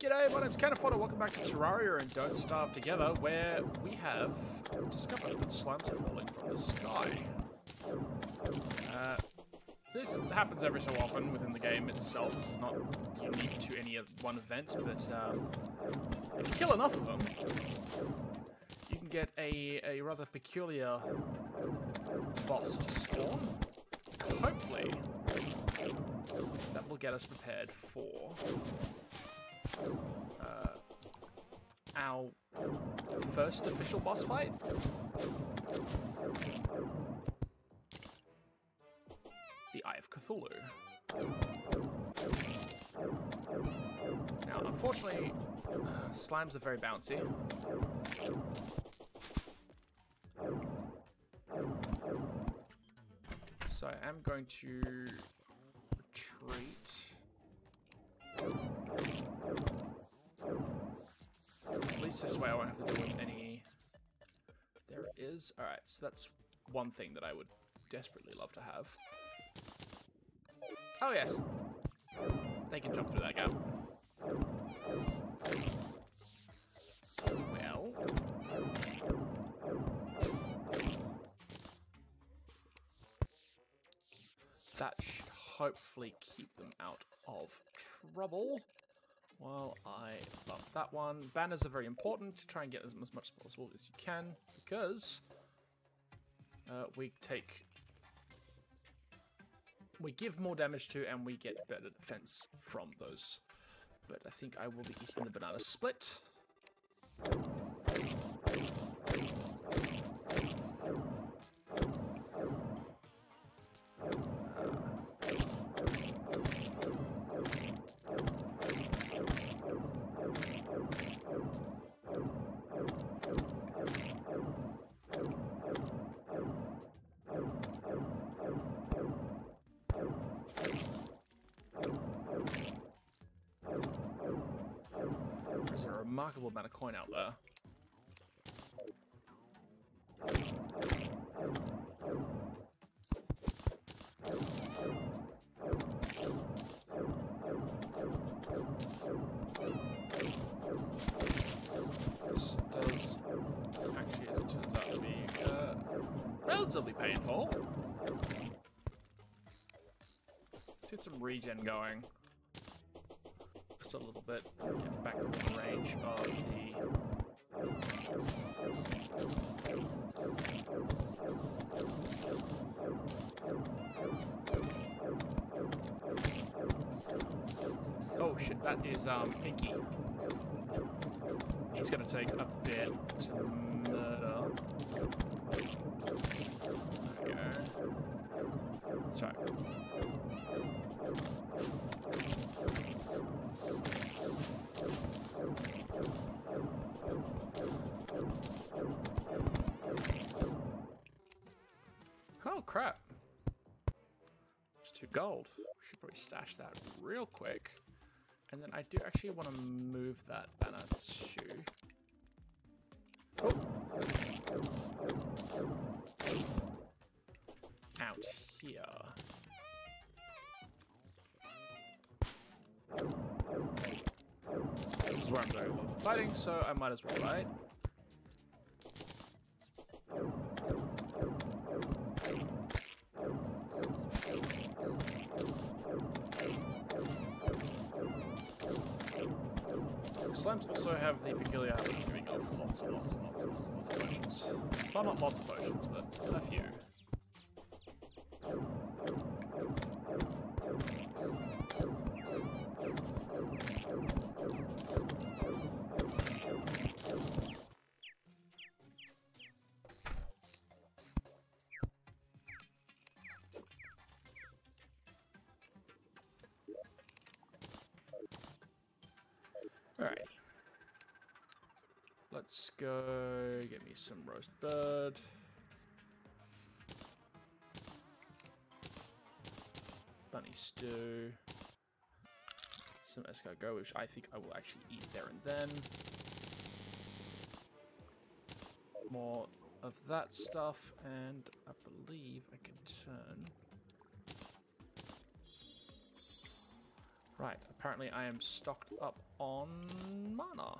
G'day, my name's Cannonfodder. Welcome back to Terraria and Don't Starve Together, where we have discovered that slimes are falling from the sky. Uh, this happens every so often within the game itself. It's not unique to any one event, but um, if you kill enough of them, you can get a, a rather peculiar boss to spawn. Hopefully, that will get us prepared for uh, our first official boss fight. The Eye of Cthulhu. Now, unfortunately, slimes are very bouncy. So I am going to retreat. Least this way I won't have to deal with any... There it is. Alright, so that's one thing that I would desperately love to have. Oh yes, they can jump through that gap. Well... That should hopefully keep them out of trouble. While I bump that one. Banners are very important to try and get as, much as possible as you can, because uh, we take... We give more damage to, and we get better defense from those. But I think I will be eating the banana split. Remarkable amount of coin out there. This does actually, as it turns out, to be uh, relatively painful. Let's get some regen going a little bit, get back within range of the Oh shit, that is um Inky. He's gonna take a bit to murder. There we go. That's right. Oh crap. It's two gold. We should probably stash that real quick. And then I do actually want to move that banner shoe. Oh. Out here. This is where I'm doing a lot of fighting, so I might as well, right? Slimes also have the peculiar habit of giving off lots and lots and lots and lots and lots of potions. Well, not lots of potions, but a few. Some roast bird. Bunny stew. Some escargot, which I think I will actually eat there and then. More of that stuff, and I believe I can turn Right, apparently I am stocked up on mana.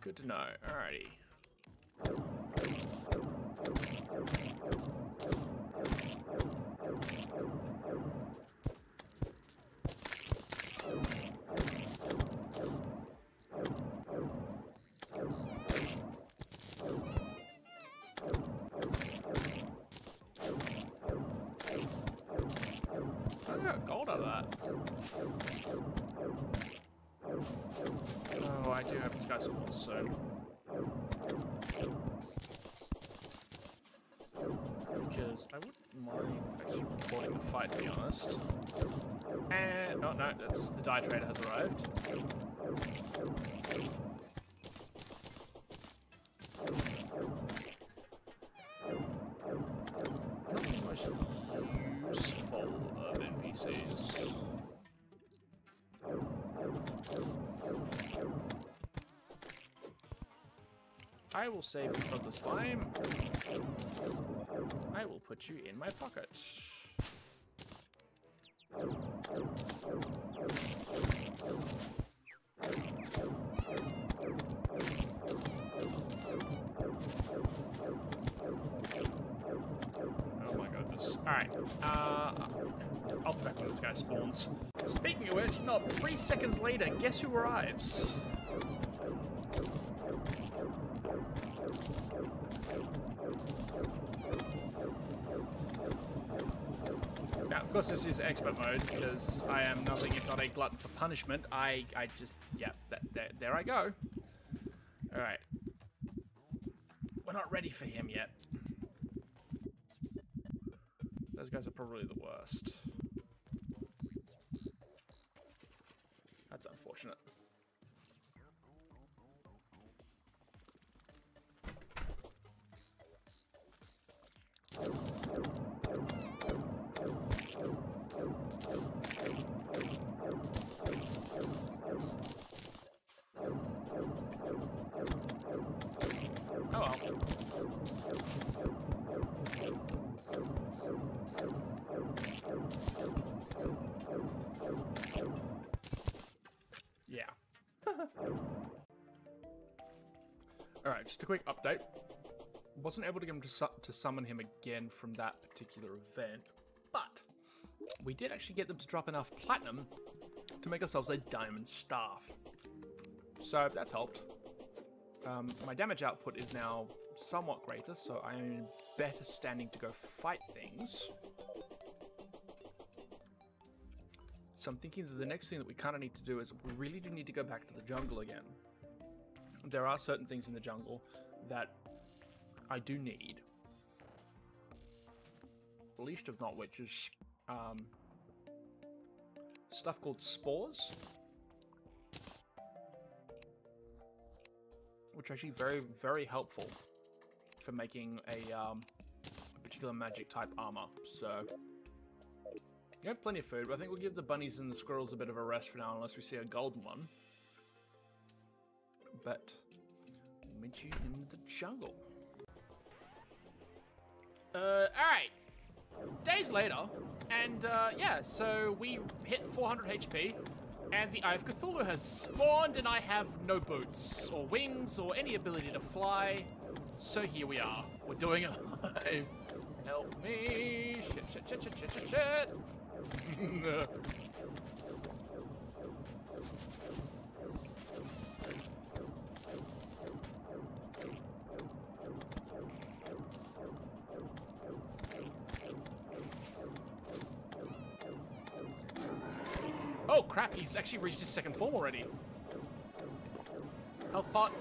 Good to know. Alrighty. Oh, I do hope this guy I wouldn't mind actually reporting the fight, to be honest. And, oh no, that's the dye trader has arrived. I will save you from the slime. I will put you in my pocket. Oh my goodness. Alright. Uh, I'll be back when this guy spawns. Speaking of which, not three seconds later, guess who arrives? Course, this is expert mode because I am nothing if not a glutton for punishment. I, I just, yeah, that, there, there I go. All right, we're not ready for him yet. Those guys are probably the worst. That's unfortunate. Alright, just a quick update. Wasn't able to get him to, su to summon him again from that particular event, but we did actually get them to drop enough platinum to make ourselves a diamond staff. So that's helped. Um, my damage output is now somewhat greater, so I am in better standing to go fight things. So I'm thinking that the next thing that we kind of need to do is we really do need to go back to the jungle again. There are certain things in the jungle that I do need. Least of not which is um, stuff called spores. Which are actually very, very helpful for making a, um, a particular magic type armor. So, you have plenty of food, but I think we'll give the bunnies and the squirrels a bit of a rest for now, unless we see a golden one. But, we'll meet you in the jungle. Uh, alright. Days later, and uh, yeah, so we hit 400 HP, and the Eye of Cthulhu has spawned, and I have no boots, or wings, or any ability to fly. So here we are. We're doing it live. Help me. Shit, shit, shit, shit, shit, shit, shit. crap, he's actually reached his second form already. Health pot.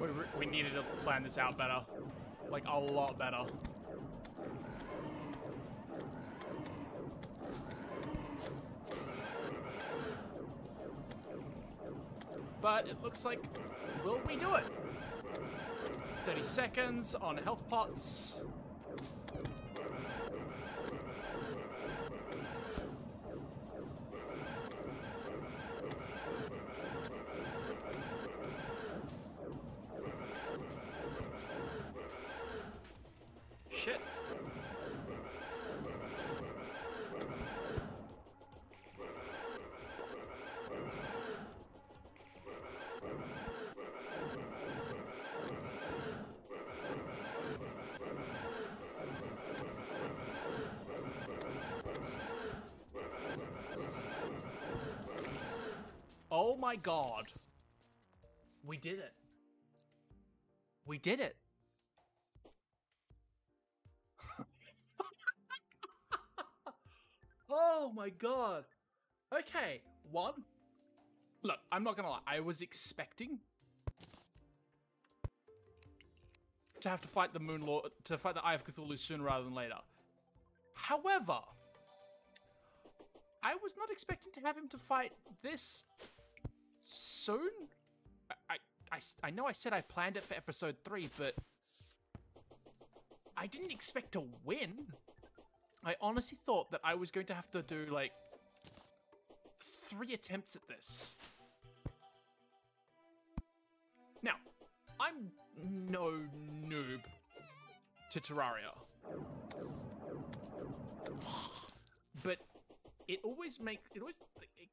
We, we needed to plan this out better. Like, a lot better. but it looks like, will we do it? 30 seconds on health pots. Shit. Oh my god. We did it. We did it. oh my god. Okay, one. Look, I'm not gonna lie. I was expecting to have to fight the Moon Lord, to fight the Eye of Cthulhu sooner rather than later. However, I was not expecting to have him to fight this soon. I, I, I, I know I said I planned it for episode three, but I didn't expect to win. I honestly thought that I was going to have to do like three attempts at this. Now, I'm no noob to Terraria. But it always make it always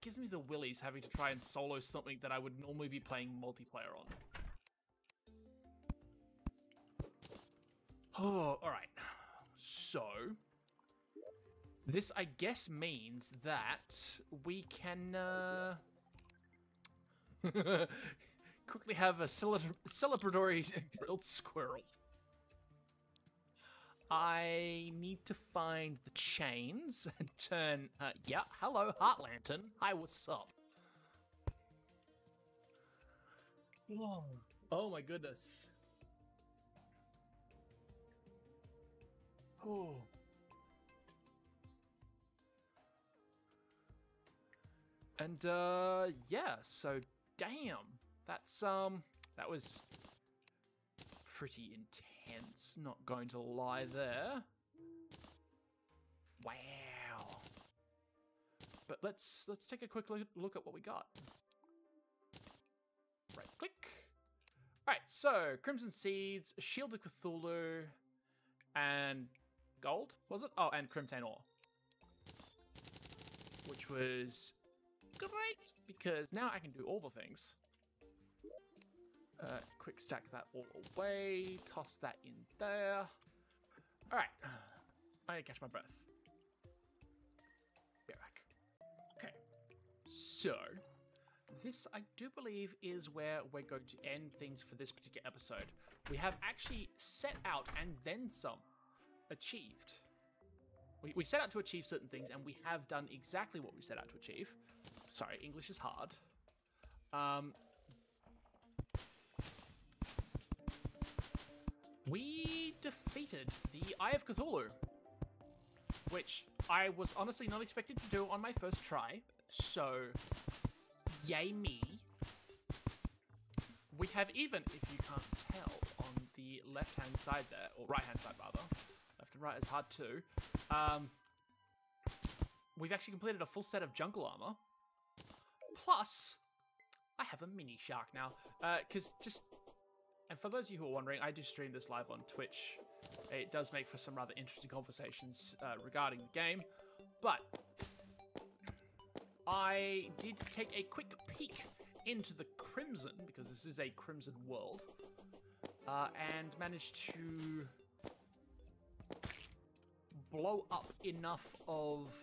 gives me the willies having to try and solo something that I would normally be playing multiplayer on. Oh, all right. So this, I guess, means that we can uh, quickly have a celebratory grilled squirrel. I need to find the chains and turn. Uh, yeah, hello, Heart Lantern. Hi, what's up? Oh, oh my goodness. Oh. And uh yeah, so damn. That's um that was pretty intense, not going to lie there. Wow. But let's let's take a quick look, look at what we got. Right click. Alright, so Crimson Seeds, Shield of Cthulhu, and Gold, was it? Oh, and Crimson Ore. Which was great, because now I can do all the things. Uh, quick stack that all away, toss that in there. All right, I need to catch my breath. Be back. Okay, so this I do believe is where we're going to end things for this particular episode. We have actually set out and then some achieved. We, we set out to achieve certain things and we have done exactly what we set out to achieve. Sorry, English is hard. Um, we defeated the Eye of Cthulhu, which I was honestly not expected to do on my first try, so yay me. We have even, if you can't tell, on the left-hand side there, or right-hand side rather, left and right is hard too, um, we've actually completed a full set of jungle armor, plus I have a mini shark now, because uh, just and for those of you who are wondering, I do stream this live on Twitch. It does make for some rather interesting conversations uh, regarding the game, but I did take a quick peek into the Crimson, because this is a Crimson world, uh, and managed to blow up enough of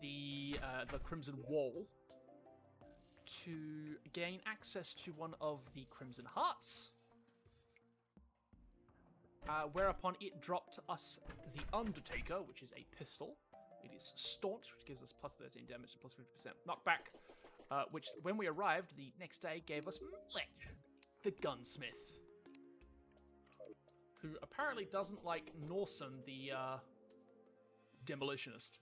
the uh, the Crimson Wall to gain access to one of the Crimson Hearts. Uh, whereupon it dropped us the Undertaker, which is a pistol. It is Staunch, which gives us plus 13 damage and plus 50% knockback. Uh, which, when we arrived the next day, gave us Mlek, the gunsmith. Who apparently doesn't like Norson, the uh, demolitionist.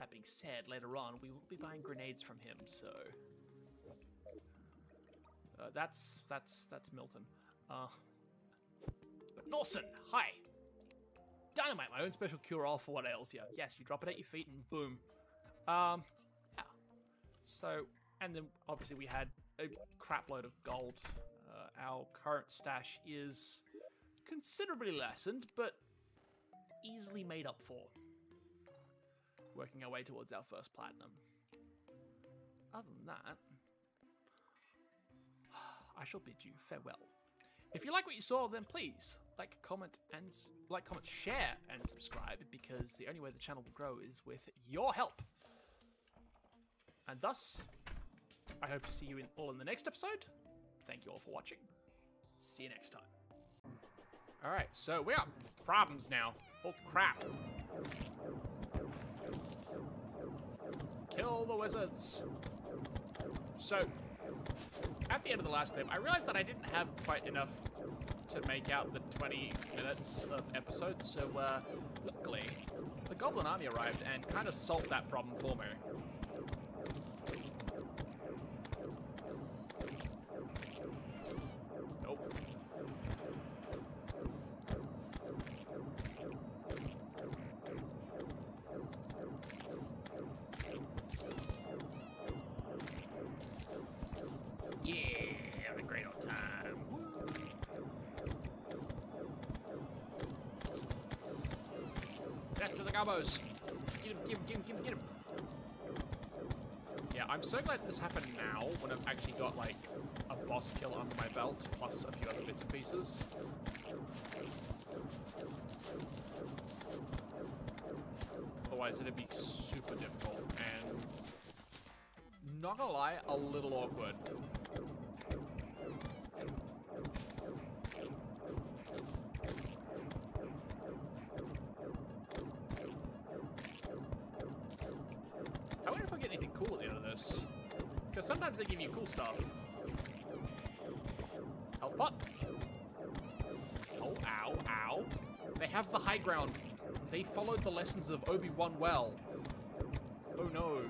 That being said, later on, we will be buying grenades from him, so... Uh, that's, that's, that's Milton. Uh, but Norson, hi! Dynamite, my own special cure-all for what ails you. Yes, you drop it at your feet and boom. Um, yeah. So, and then obviously we had a crap load of gold. Uh, our current stash is considerably lessened, but easily made up for. Working our way towards our first platinum. Other than that, I shall bid you farewell. If you like what you saw, then please like, comment, and like, comment, share, and subscribe because the only way the channel will grow is with your help. And thus, I hope to see you in, all in the next episode. Thank you all for watching. See you next time. All right, so we got problems now. Oh crap! Kill the wizards. So, at the end of the last clip, I realized that I didn't have quite enough to make out the 20 minutes of episodes, so uh, luckily, the Goblin Army arrived and kind of solved that problem for me. Nope. Yeah, have a great old time. Get him, get him, get him, get him, get him! Yeah, I'm so glad this happened now, when I've actually got, like, a boss kill under my belt, plus a few other bits and pieces. Otherwise, it'd be super difficult, and... Not gonna lie, a little awkward. Because sometimes they give you cool stuff. Health pot. Oh, ow, ow. They have the high ground. They followed the lessons of Obi-Wan well. Oh no.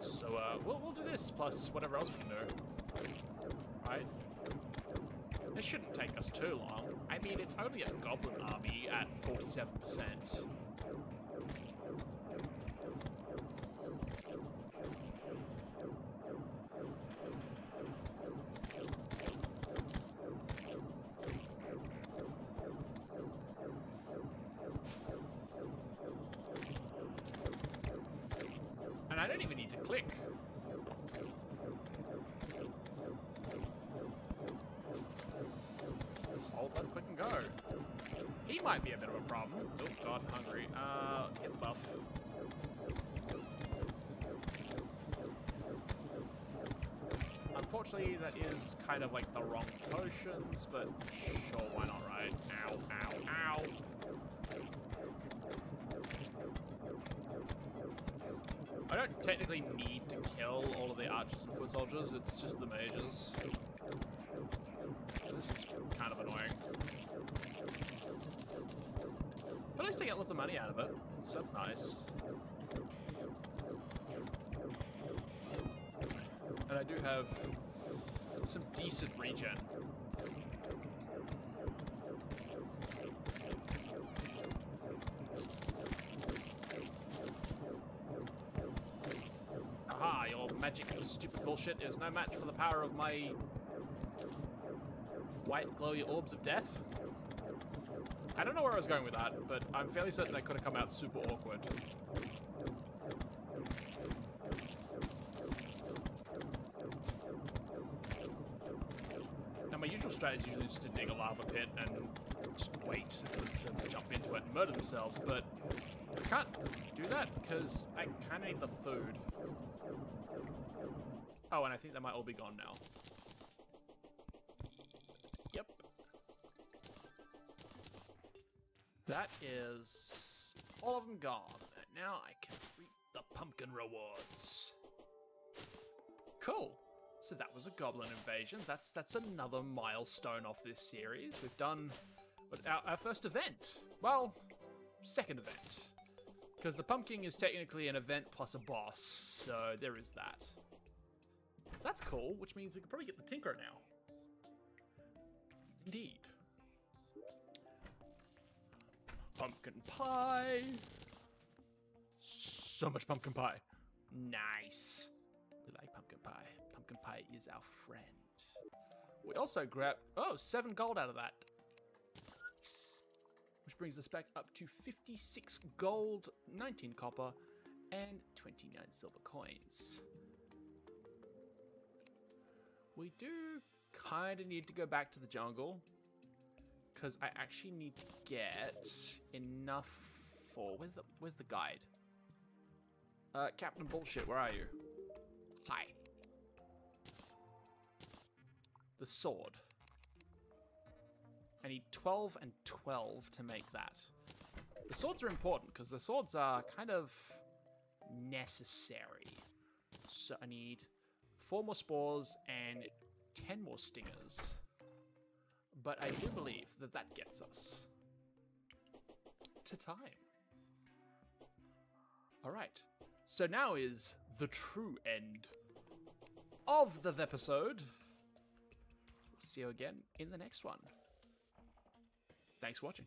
So, uh, we'll, we'll do this plus whatever else we can do. Right? This shouldn't take us too long. I mean, it's only a goblin army at 47%. Might be a bit of a problem. Oh god, hungry. Uh, get buff. Unfortunately, that is kind of like the wrong potions, but sure, why not, right? Ow, ow, ow. I don't technically need to kill all of the archers and foot soldiers, it's just the mages. This is kind of annoying. Least I get lots of money out of it, so that's nice. And I do have some decent regen. Aha, your magic your stupid bullshit is no match for the power of my white glowy orbs of death. I don't know where I was going with that, but I'm fairly certain that could have come out super awkward. Now my usual strategy is usually just to dig a lava pit and just wait them to jump into it and murder themselves, but I can't do that because I kind of need the food. Oh, and I think they might all be gone now. That is all of them gone. And now I can reap the pumpkin rewards. Cool. So that was a goblin invasion. That's that's another milestone off this series. We've done our, our first event. Well, second event. Because the pumpkin is technically an event plus a boss, so there is that. So that's cool, which means we can probably get the Tinker now. Indeed. Pumpkin pie. So much pumpkin pie. Nice. We like pumpkin pie. Pumpkin pie is our friend. We also grab oh seven gold out of that. Which brings us back up to 56 gold, 19 copper, and 29 silver coins. We do kind of need to go back to the jungle because I actually need to get enough for where's the where's the guide? Uh, Captain Bullshit, where are you? Hi. The sword. I need 12 and 12 to make that. The swords are important because the swords are kind of necessary. So I need four more spores and 10 more stingers. But I do believe that that gets us to time. All right. So now is the true end of the episode. See you again in the next one. Thanks for watching.